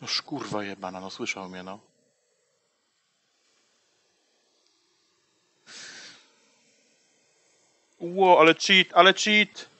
No szkurwa jebana, no słyszał mnie, no. Ło, ale cheat, ale cheat!